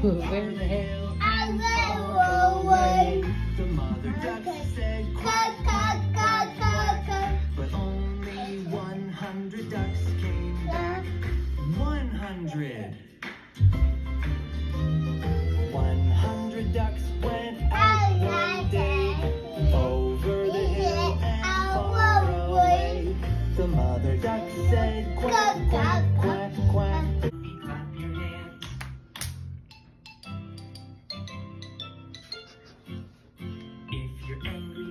Where the hell? I away. The mother duck said, quack, quack, quack, quack, quack. But only 100 ducks came back. 100. 100 ducks went out one day. Over the hill and far away. The mother duck said, quack, quack, quack.